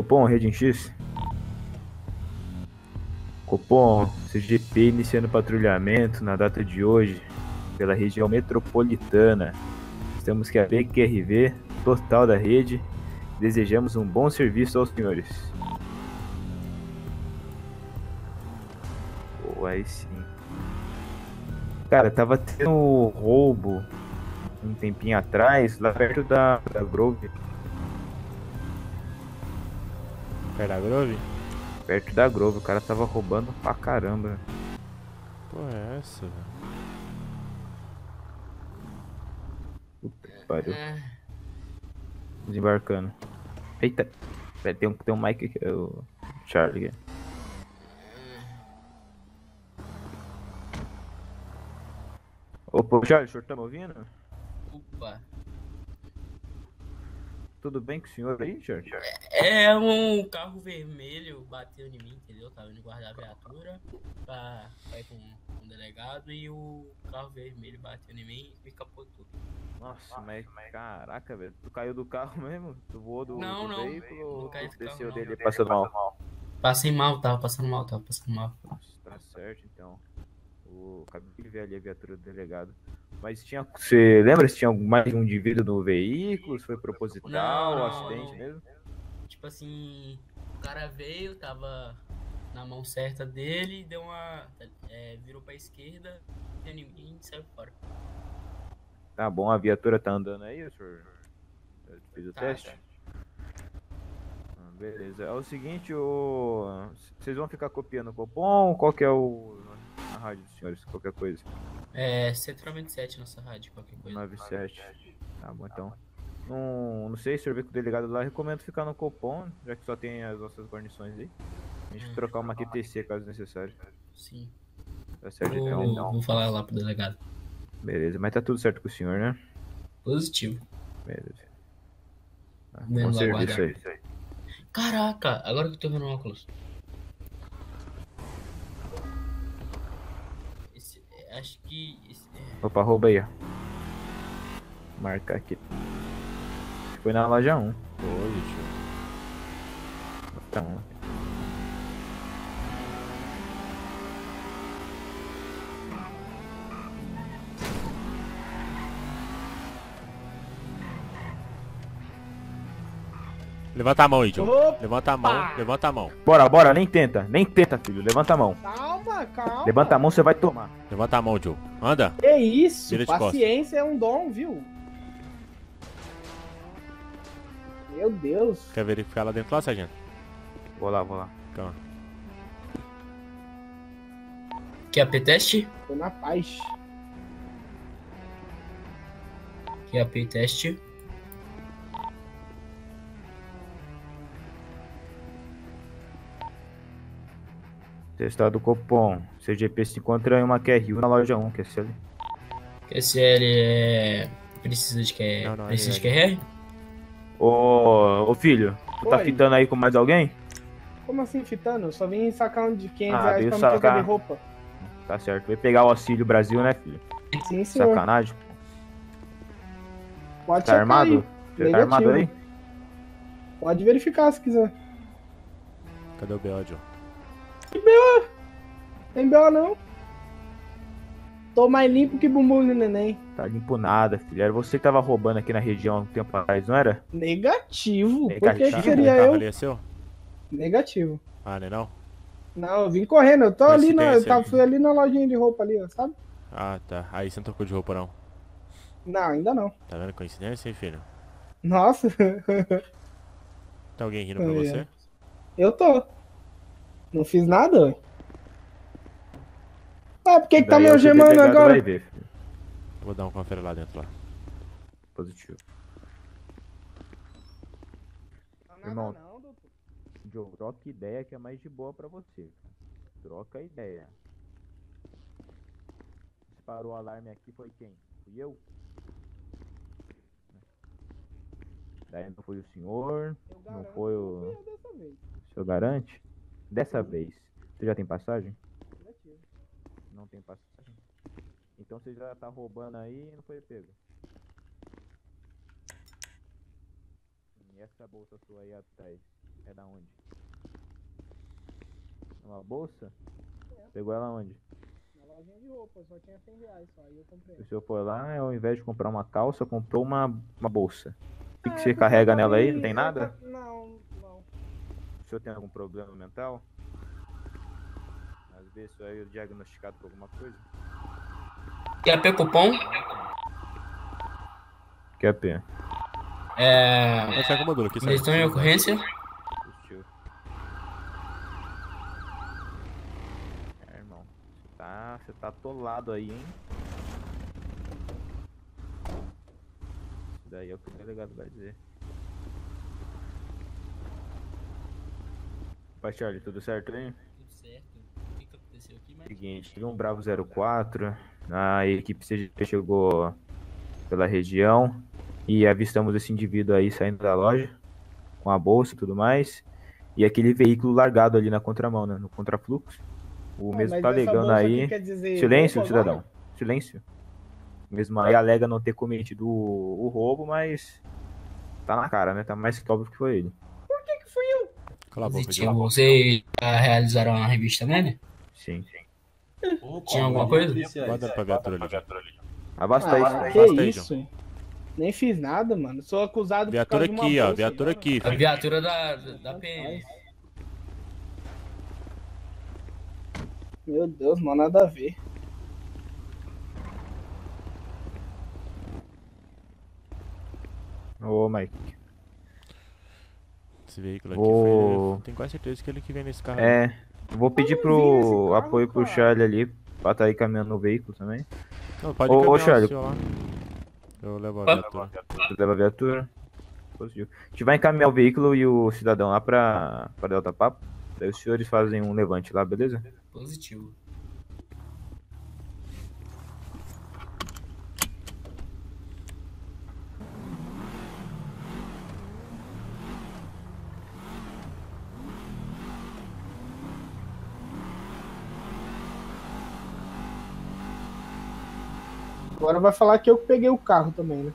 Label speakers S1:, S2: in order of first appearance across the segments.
S1: Copom, Rede em X. Copom, CGP iniciando patrulhamento na data de hoje pela região metropolitana. Estamos que a BQRV total da rede. Desejamos um bom serviço aos senhores. Pô, aí sim. Cara, tava tendo roubo um tempinho atrás, lá perto da, da Grove.
S2: Perto da Grove?
S1: Perto da Grove, o cara tava roubando pra caramba.
S2: Porra, é essa, velho?
S1: Puta que pariu. Desembarcando. Eita. Pera, tem um, tem um Mike aqui, o Charlie aqui. Opa, Charlie, o senhor tá me ouvindo?
S3: Opa.
S1: Tudo bem com o senhor aí, Charlie?
S3: É um carro vermelho bateu em mim, entendeu? Tava indo guardar a viatura pra, pra ir com, o delegado e o carro vermelho bateu em mim e me capotou.
S1: Nossa, mas caraca, velho. Tu caiu do carro mesmo? Tu voou do,
S3: Não,
S1: do
S3: não.
S1: veículo
S3: Não
S1: desceu
S3: carro, não.
S1: dele passando mal?
S3: Passei mal, tava passando mal, tava passando mal.
S1: Nossa, tá certo então. O... Acabei de ver ali a viatura do delegado. Mas tinha. Você lembra se tinha mais um indivíduo no veículo? Se foi proposital,
S3: Não, não,
S1: acidente
S3: não.
S1: mesmo?
S3: Tipo assim, o cara veio, tava na mão certa dele, deu uma. é, virou pra esquerda, mim e saiu fora.
S1: Tá bom, a viatura tá andando aí, o senhor? Fez o
S3: Tá,
S1: teste?
S3: tá.
S1: Ah, Beleza. É o seguinte, o... vocês vão ficar copiando o Copom? Qual que é o... a rádio dos senhores? Qualquer coisa.
S3: É 197 nossa rádio, qualquer coisa.
S1: 97. Tá bom, então. Não, não sei se senhor vê com o delegado lá, recomendo ficar no Copom, já que só tem as nossas guarnições aí. A gente
S3: Hum.
S1: trocar uma QTC caso necessário.
S3: Sim.
S1: Tá certo
S3: Vou,
S1: então?
S3: vou falar lá pro delegado.
S1: Beleza, mas tá tudo certo com o senhor, né?
S3: Positivo.
S1: Beleza. Tá, bom serviço aí.
S3: Caraca, agora que eu tô vendo óculos. Acho que. É,
S1: Opa, rouba aí, ó. Marcar aqui. Foi na loja 1.
S2: Foi, tio.
S1: Tá
S2: Levanta a mão aí, Joe.
S4: Opa!
S2: Levanta a mão, levanta a mão.
S1: Bora, bora, nem tenta, nem tenta, filho. Levanta a mão.
S4: Calma, calma.
S1: Levanta a mão, você vai tomar.
S2: Levanta a mão, Joe. Anda.
S4: Que isso?
S2: Costas.
S4: Paciência é um dom, viu? Meu Deus.
S2: Quer verificar lá dentro lá, sargento?
S1: Vou lá, vou lá.
S2: Calma.
S3: Quer AP teste?
S4: Tô na paz.
S3: Quer AP teste?
S1: Testado do Copom. CGP se encontra em uma QRU na loja 1, que é esse ali.
S3: QSL é. Precisa de QR?
S2: Não, não, é
S3: Precisa de. QR?
S1: Ô, ô filho, tu tá fitando aí com mais alguém?
S4: Como assim, fitando? Eu só vim sacar um de 500
S1: Ah,
S4: reais pra me trocar
S1: sacar.
S4: de roupa.
S1: Tá certo. Vai pegar o auxílio Brasil, né, filho?
S4: Sim, senhor.
S1: Sacanagem.
S4: Pode
S1: Tá armado?
S4: aí.
S1: Você tá armado aí?
S4: Pode verificar se quiser.
S2: Cadê o BO, Joe?
S4: Tem B.O. não. Tô mais limpo que bumbum de neném.
S1: Tá limpo nada, filho. Era você que tava roubando aqui na região há um tempo atrás, não era?
S4: Negativo. Por que,
S1: Negativo?
S4: seria eu?
S2: ali é seu?
S4: Negativo.
S2: Ah, não é não?
S4: Não, eu vim correndo. Eu tô ali na. Eu tava, fui ali na lojinha de roupa ali, ó, sabe?
S2: Ah, tá. Aí você não trocou de roupa, não.
S4: Não, ainda não.
S2: Tá vendo? Coincidência, hein, filho?
S4: Nossa,
S2: Tem alguém rindo pra
S4: Ai,
S2: você?
S4: eu tô. Não fiz nada, ué. Ah, por que, que tá me algemando agora?
S1: Vai ver, filho.
S2: Vou dar um confere lá dentro lá.
S1: Positivo.
S4: Não,
S1: Irmão.
S4: não, doutor.
S1: Joe, troca ideia que é mais de boa pra você. Troca ideia. Disparou o alarme aqui foi quem? Fui eu? Daí não foi o senhor, não foi o... O senhor garante? Dessa vez. Você já tem passagem?
S4: Negativo.
S1: Não tem passagem. Então você já tá roubando aí e não foi pego. E essa bolsa sua aí atrás? É da onde? É Uma bolsa? Pegou ela onde?
S4: Na lojinha de roupa, só tinha 100 reais só, aí eu comprei.
S1: O senhor foi lá, ao invés de comprar uma calça, comprou uma, uma bolsa. O que,
S4: Ah,
S1: que
S4: é
S1: você
S4: porque
S1: carrega nela aí? Não tem
S4: em-
S1: nada?
S4: Não,
S1: senhor tem algum problema mental? Às vezes o senhor é diagnosticado por alguma coisa?
S3: Quer P cupom?
S1: Que é pena.
S3: É.
S2: Vai ficar com o modulo aqui,
S3: Eles estão em ocorrência.
S1: Positivo. É, irmão. Você tá, você tá atolado aí, hein? Isso daí é o que o delegado vai dizer. Pai Charlie, tudo certo aí?
S3: Tudo certo. O que, que aconteceu aqui, mas.
S1: Seguinte, teve um Bravo 04, a equipe CGP chegou pela região e avistamos esse indivíduo aí saindo da loja com a bolsa e tudo mais. E aquele veículo largado ali na contramão, né, no contrafluxo. O
S4: Ah,
S1: mesmo tá alegando aí.
S4: dizer
S1: Silêncio, cidadão. Silêncio. O mesmo aí alega não ter cometido o, o roubo, mas tá na cara, né? Tá mais que óbvio que foi ele.
S2: Cala boca,
S3: Positivo.
S2: Diogo.
S3: Vocês já realizaram a revista nele?
S1: Sim.
S3: Tinha alguma coisa?
S2: Bota pra viatura ali.
S1: Abasta isso
S4: Ah, que
S2: Basta aí,
S4: isso? Nem fiz nada, mano. Sou acusado
S2: Viatura
S4: por causa de uma
S2: aqui, ó. Viatura
S4: hein?
S2: aqui,
S3: A viatura da, da PM.
S4: Meu Deus, mano, nada a ver.
S1: Ô, Mike.
S2: Esse veículo aqui
S1: Vou-
S2: foi. Tenho quase certeza que ele que vem nesse carro.
S1: É, vou pedir
S4: Eu não vi esse
S1: pro
S4: carro,
S1: apoio pro
S4: cara.
S1: Charlie ali, pra tá aí caminhando no veículo também.
S2: Não, pode
S1: Ô, ô, Charlie.
S2: Eu levo a
S3: Pode.
S2: viatura.
S1: Você leva a viatura. Positivo. A gente vai encaminhar o veículo e o cidadão lá pra, pra Delta Papo. Daí os senhores fazem um levante lá, beleza?
S3: Positivo.
S4: Agora vai falar que eu peguei o carro também, né?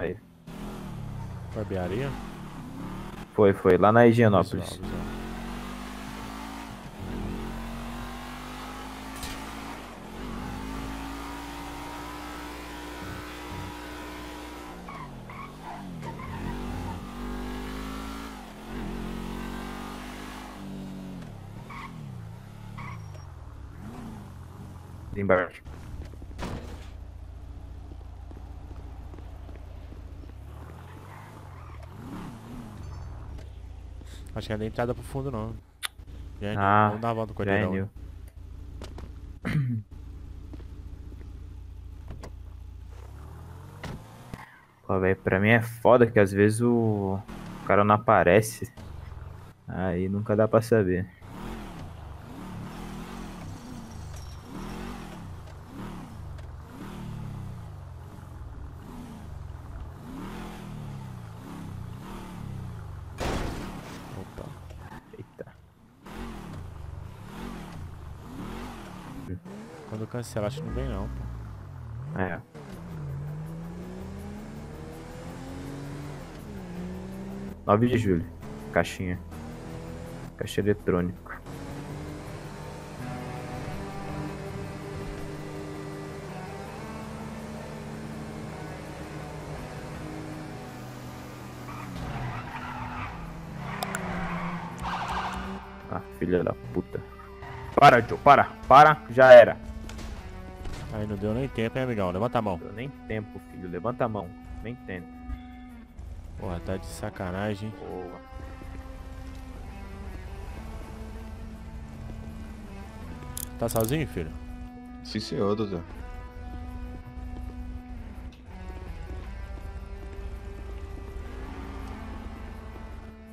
S1: Aí.
S2: Barbearia?
S1: Foi, foi. Lá na Higienópolis.
S2: Visual, visual.
S1: Embaixo.
S2: Acho que não é nem entrada pro fundo, não. Gente,
S1: Ah,
S2: vamos dar uma volta no quarteirão.
S1: Gênio. Pô, velho, pra mim é foda que às vezes o... o cara não aparece. Aí nunca dá pra saber.
S2: Opa.
S1: Eita.
S2: Quando cancela, acho que não vem não.
S1: É. Nove de julho. Caixinha. Caixa eletrônico. Ah, filha da puta. Para, Joe, para, para, já era.
S2: Aí não deu nem tempo, hein, amigão? Levanta a mão.
S1: Deu nem tempo, filho, levanta a mão. Nem tempo.
S2: Porra, tá de sacanagem.
S1: Boa.
S2: Tá sozinho, filho?
S5: Sim, senhor, doutor.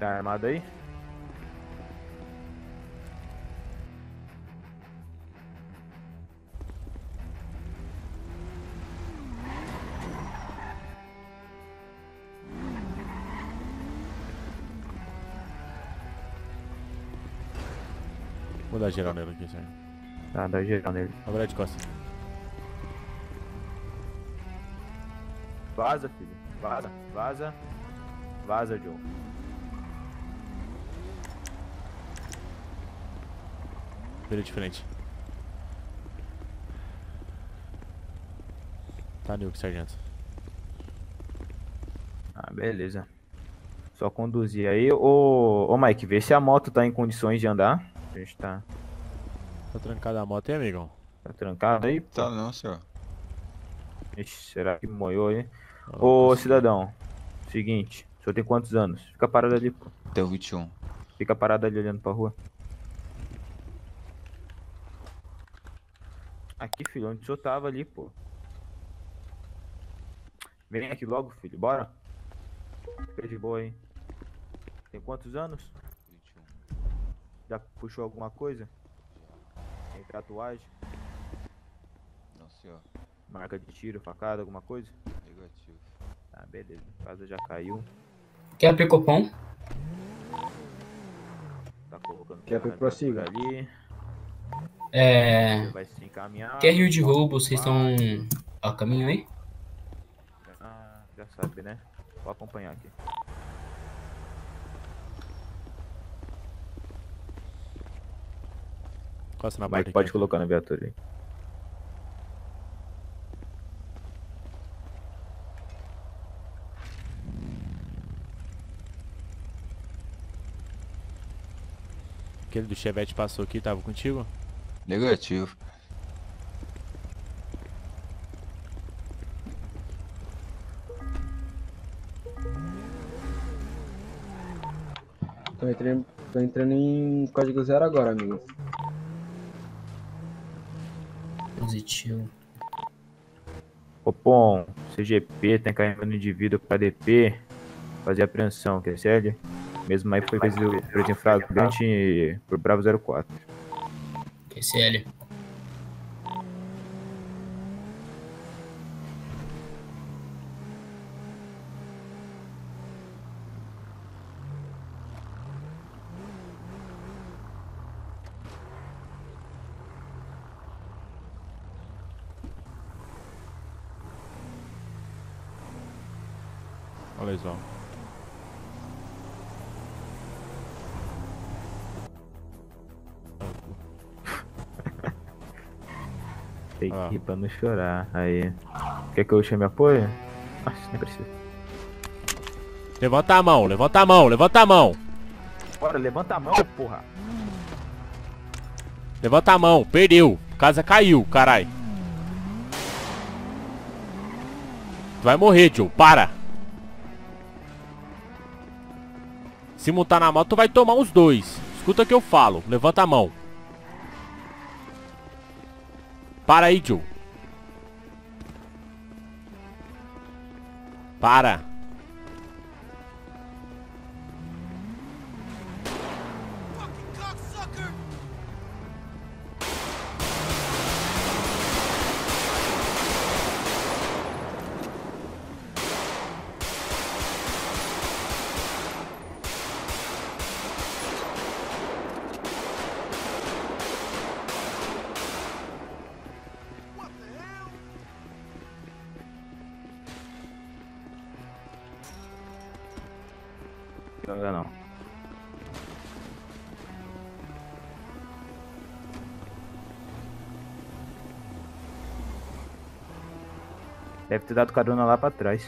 S1: Tá armado aí?
S2: Dar geral nele aqui, sério.
S1: Tá, dá geral nele.
S2: Agora é de costas.
S1: Vaza, filho. Vaza, vaza. Vaza, Joe.
S2: Vira de frente. Tá, Nuke, sargento.
S1: Ah, beleza. Só conduzir aí. Ô, ô Mike, vê se a moto tá em condições de andar. A gente tá,
S2: Tá trancada a moto aí, amigão?
S1: tá trancado aí.
S5: Tá não, senhor.
S1: Ixi, será que moiou aí? Ô, cidadão. Seguinte, o senhor tem quantos anos? Fica parado ali, pô.
S5: Deu 21.
S1: Fica parado ali olhando pra rua. Aqui, filho, onde o senhor tava ali, pô. Vem aqui logo, filho, bora. Fica de boa aí. Tem quantos anos?
S5: 21.
S1: Já puxou alguma coisa? Tem tatuagem?
S5: Não, senhor.
S1: Marca de tiro, facada, alguma coisa?
S5: Negativo.
S1: Tá, beleza. A casa já caiu.
S3: Quer abrir copom?
S1: Tá colocando
S4: Quer que eu prossiga?
S1: ali.
S3: É.
S1: Vai se encaminhar.
S3: Quer rio de roubo? Vocês estão a caminho aí?
S1: Ah, já sabe, né? Vou acompanhar aqui.
S2: Costa na
S1: Mike, pode
S2: aqui.
S1: colocar na viatura aí.
S2: Aquele do Chevette passou aqui, tava contigo?
S5: Negativo.
S4: Tô entrando, tô entrando em código zero agora, amigo.
S3: Positivo.
S1: Copom, CGP, tem encaminhando indivíduo pra DP. Fazer apreensão, que sério? Mesmo aí foi preso, preso em flagrante por Bravo 04.
S3: QCL.
S2: Olha isso, ó.
S1: Tem
S2: Ah.
S1: que rir pra não chorar. Aí. Quer que eu chame apoio? Nossa, nem precisa.
S2: Levanta a mão, levanta a mão, levanta a mão.
S1: Bora, levanta a mão, porra.
S2: Levanta a mão, perdeu. Casa caiu, carai. Tu vai morrer, Joe, para. Se montar na moto, vai tomar os dois. Escuta o que eu falo, levanta a mão. Para aí, Joe. Para.
S1: Não. Deve ter dado carona lá pra trás.